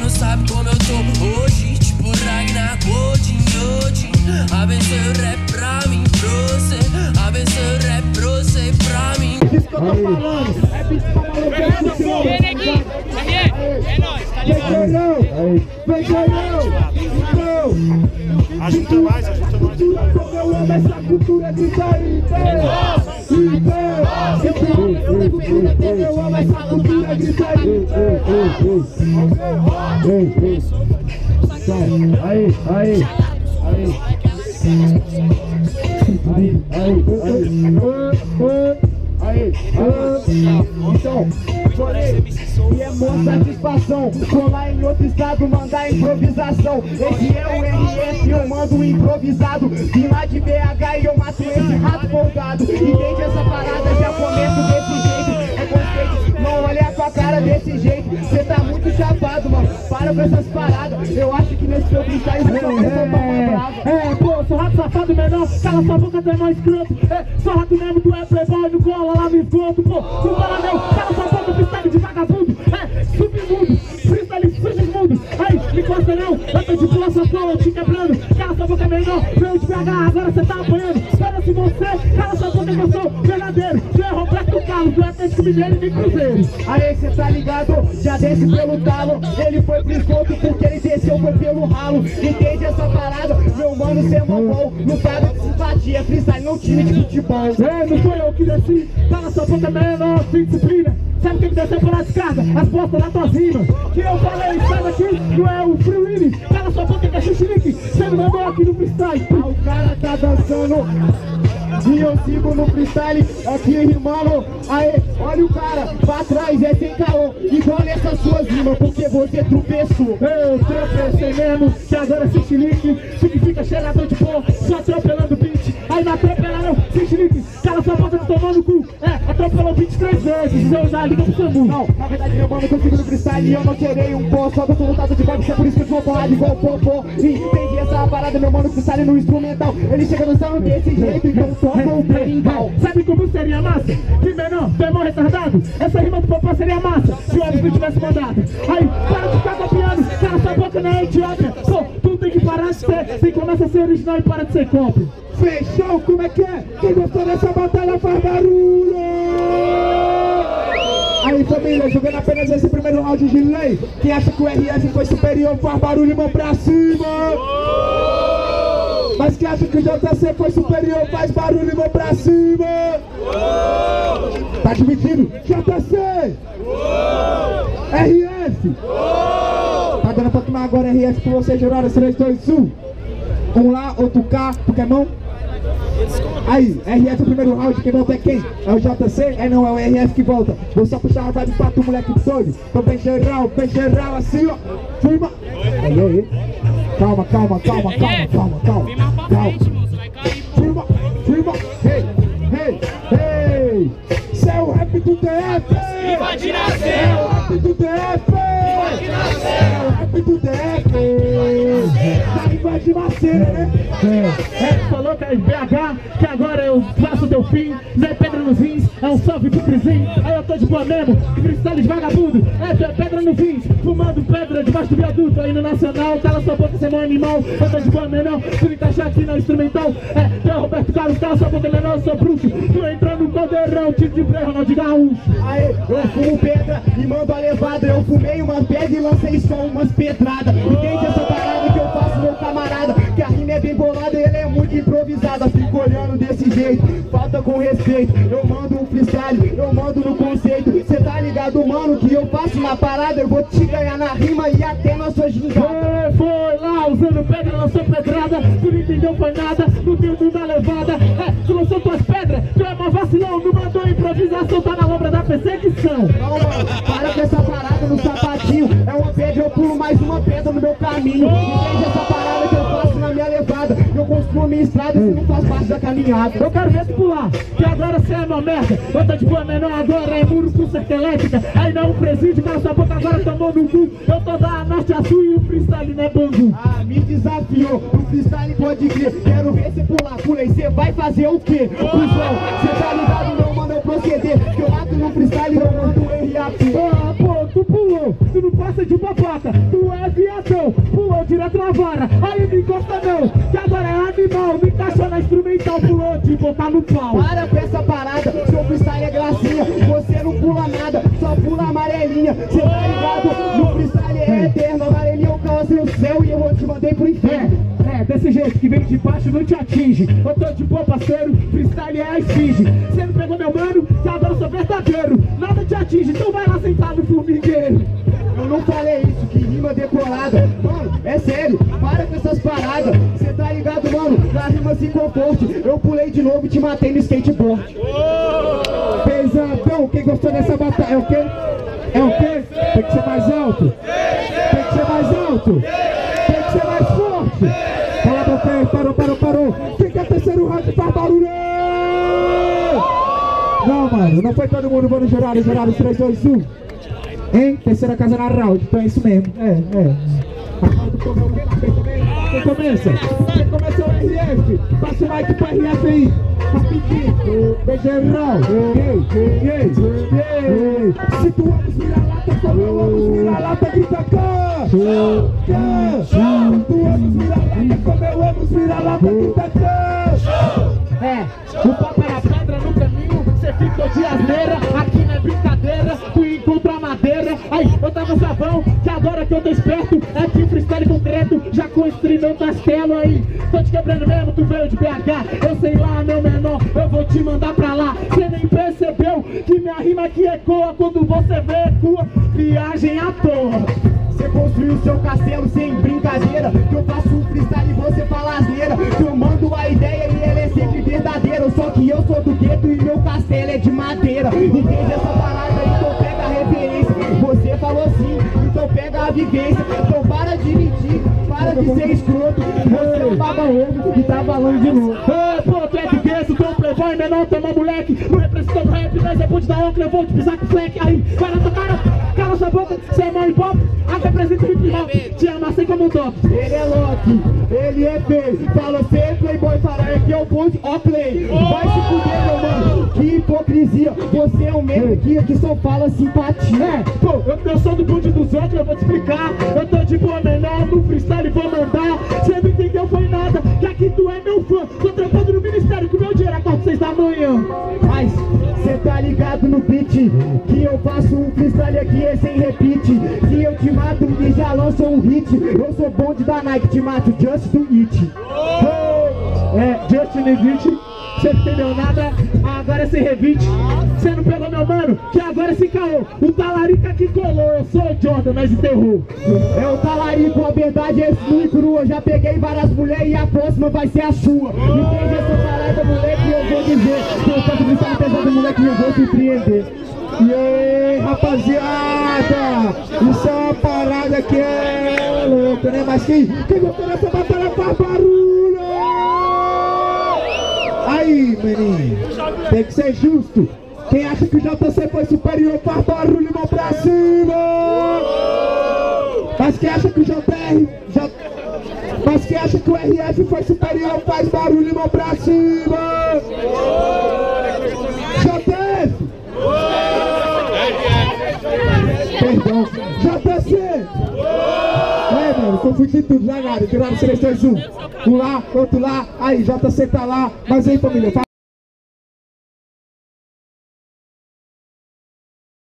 não sabe como eu tô hoje. Tipo Ragnar Godin, Yodin. Abençoe o rap pra mim, pra você. Abençoe o rap pra você, pra mim. Isso que eu tô falando. É bicho pra maluco. Fernando, pô, vem aqui. É nóis, tá Vem ligado? Vem canhão. Então. Ajuda mais, ajuda mais. Cultura como eu amo essa cultura de sair. Cultura como eu amo essa cultura de sair. Aí, aí, aí. Aí, aí, aí. Aí, então, porém, e é mó satisfação Colar em outro estado, mandar improvisação Esse é o RF, eu mando improvisado Vim lá de BH e eu mato esse rato folgado Entende essa parada, jeito Cê tá muito chapado, mano. Para com essas paradas. Eu acho que nesse seu freestyle você não é bravo É, pô, sou rato safado menor, cala sua boca, tu é mais escroto. É, sou rato mesmo, tu é playboy, não cola lá no esgoto Pô, tu fala meu, cala sua boca, freestyle de vagabundo. É, submundo, freestyle sujo mundo Aí, me encosta não, eu tô de boa, só tô te quebrando. Cala sua boca menor, veio de BH, agora cê tá apanhando 4 milhões de cruzeiros. Aí cê tá ligado? Já desce pelo talo. Ele foi pro esgoto porque ele desceu, foi pelo ralo. Entende essa parada? Meu mano, cê é mó bom. Não para de simpatia, é freestyle não time de futebol. É, não sou eu que desci. Tá na sua boca, é menor, sem disciplina. Sabe quem me desceu pela descarga? As portas da tua rimas. Que eu falei, sai aqui, não é o Free Tá na sua boca, xixilique, você me mandou aqui no freestyle. Ah, o cara tá dançando. E eu sigo no freestyle aqui rimando Aê, olha o cara, pra trás é sem caô. Igual nessas suas rimas, porque você tropeçou. Eu tropecei mesmo, que agora é xixilique Significa cheirador de pó, só atropelando o beat Aí não atropela não, xixilique, cala sua boca que tomou no cu Atropelou o beat três vezes, eu já ligo pro Sambu Não, na verdade meu mano, eu consigo no freestyle e eu não tirei um pó Só que eu tô lutado de vibe, é por isso que eu vou porrada igual popô. Entendi essa parada, meu mano, freestyle no instrumental. Ele chega dançando desse jeito, então toma o berimbau Sabe como seria massa? Que menor, bemol retardado Essa rima do popó seria massa Se o óbvio tivesse mandado. Aí, para de ficar copiando Cala sua boca, não é idiota. Pô, tu tem que parar de ser Você começa a ser original e para de ser cópia Fechou, como é que é? Quem gostou dessa batalha faz barulho! Aí família, jogando apenas esse primeiro round de lei Quem acha que o RF foi superior faz barulho, mão pra cima! Mas quem acha que o JC foi superior faz barulho, mão pra cima! Tá dividido? JC! RF! Tá dando pra tomar agora RF com você, Geraldo, 3, 2, 1 Um lá, outro cá, tu quer mão? Aí, RF o primeiro round, quem volta é quem? É o JC? É não, é o RF que volta. Vou só puxar a vibe pra tu, moleque doido. Então bem geral, bem geral, assim ó. Firma Aí, aí. Calma, calma, calma, calma, calma, calma Vem mais pra Calma. frente, moço, vai cair. Firma, firma Hey, hey, hey. Cê é o rap do DF Invade na É o rap do DF É o rap do DF Da invade Maceira, né? É, é BH, que agora eu faço teu fim. Zé Pedra nos rins, é um salve pro Crisim. Aí eu tô de boa mesmo, de vagabundo. É, é pedra no rins, fumando pedra debaixo do viaduto Aí no Nacional, cala sua boca, você é um animal. Eu tô de boa menor, tu me encaixar aqui no instrumental. É, tu é Roberto Carlos, cala sua boca menor, eu sou bruxo. Tu entrou no caldeirão, tiro de breu, Ronaldo Gaúcho. Aê, eu fumo pedra e mando a levada. Eu fumei uma pedra e lancei só umas pedradas. Entende essa parada rima é bem bolada e ela é muito improvisada. Fico olhando desse jeito, falta com respeito. Eu mando um freestyle, eu mando no conceito. Cê tá ligado, mano, que eu faço na parada. Eu vou te ganhar na rima e até na sua gingada Foi, foi lá usando pedra, lançou pedrada. Tu não entendeu, foi nada, não tem tudo da levada. É, tu lançou tuas pedras, tu é mó vacilão. Não mandou improvisação, tá na lombra da perseguição. Não, mano, para com essa parada no sapatinho. É uma pedra, eu pulo mais uma pedra no meu caminho. Entende estrada e você não faz parte da caminhada. Eu quero ver tu pular, que agora cê é uma merda Eu tô de boa menor agora, é muro com cerca elétrica. Aí não é um presídio, cala sua boca agora tomou no cu. Eu tô da norte a sul e o freestyle não é bangu Ah, me desafiou, o freestyle pode crer. Quero ver você pular, pulei, cê vai fazer o quê? Cusão, cê tá ligado, não manda eu proceder. Que eu mato no freestyle, eu mando RAP Ah, pô, tu pulou, tu não passa de babaca Tu latão, pulou direto na vara. Aí me encosta não, que é animal. Me encaixou na instrumental, pulou de botar no pau. Para com essa parada, seu freestyle é gracinha Você não pula nada, só pula amarelinha Cê tá ligado? No freestyle é eterno Amarelinha eu causa no céu e eu te mandei pro inferno É, é, desse jeito que vem de baixo não te atinge. Eu tô de boa, parceiro, freestyle é a esfinge. Cê não pegou meu mano, que agora eu sou verdadeiro. Nada te atinge, então vai lá sentar no formigueiro. Eu não falei isso, que rima decorada Mano, é sério, para com essas paradas Eu pulei de novo e te matei no skateboard Pesadão, quem gostou dessa batalha é o quê? É o quê? Tem que ser mais alto? Tem que ser mais alto? Tem que ser mais forte? Cala a boca aí, parou, parou, parou. Quem quer terceiro round faz barulho? Não, mano, não foi todo mundo, vou no Geraldo, Geraldo 3, 2, 1. Hein? Terceira casa na round, então é isso mesmo. É, é. Começa? É RF. Passa o mic pro RF aí. Rapidinho. Ei. Se tu amas vira-lata, eu amo vira-lata, grita cá. Cá. Tu amas vira-lata, como eu amo vira-lata, grita cá. É, o papo era pedra no caminho, cê ficou de asneira, aqui não é brincadeira, tu encontra madeira, aí eu tava sabão, que agora que eu tô esperto, é que freestyle concreto, já construí meu castelo aí, tô te quebrando mesmo, tu veio de BH, eu sei lá, meu menor, eu vou te mandar pra lá, cê nem percebeu que minha rima aqui ecoa, quando você vê tua viagem à toa. Você construiu seu castelo sem brincadeira. Que eu faço um freestyle e você fala asneira. Que eu mando a ideia e ela é sempre verdadeira Só que eu sou do gueto e meu castelo é de madeira. Entende essa parada, então pega a referência. Você falou sim, então pega a vivência. Então para de mentir, para de ser escroto. Você é um baba-ovo e tá falando de novo. Ô, pô, tu é de gueto, tu é um playboy, menor, tu é uma moleque. Não representa o rap, nós é ponte da oca, eu vou te pisar com fleck Aí, na tua cara, cala sua boca, cê é mó hip hop. Até representa o hip hop, te amassei como um top. Ele é Loki, ele é feio Fala você, playboy, fala é que é o bonde, ó play. Vai se fuder, meu mano, que hipocrisia. Você é um meme que aqui só fala simpatia. É, pô, eu, eu sou do bonde dos outros, eu vou te explicar. Eu de boa menor, no freestyle vou mandar. Cê não entendeu, foi nada, que aqui tu é meu fã. Tô trampando no ministério com meu dinheiro, acordo seis da manhã. Mas cê tá ligado no beat? Que eu faço um freestyle aqui é sem repeat. Se eu te mato e já lanço um hit. Eu sou bonde da Nike, te mato just do it. É, Justin Levite, cê não entendeu nada, agora cê revite. Cê não pegou meu mano, que agora se caô. O talarica que colou, eu sou o Jordan, nós enterrou. É o talarico, a verdade é e crua Já peguei várias mulheres e a próxima vai ser a sua Entende essa parada, moleque, eu vou dizer eu tanto freestyle pesado, moleque, eu vou surpreender E aí, rapaziada, isso é uma parada que é louca, né? Mas quem, quem gostou dessa batalha faz barulho! Aí, maninho, tem que ser justo. Quem acha que o JC foi superior faz barulho, mão pra cima! Mas quem acha que o JR, J... mas quem acha que o RF foi superior faz barulho, mão pra cima! JF! Perdão, JC! É, mano, confundi tudo, já nada. Tiraram 3, 2, 1. Lá, outro lá, aí, JC tá lá. Mas aí, família,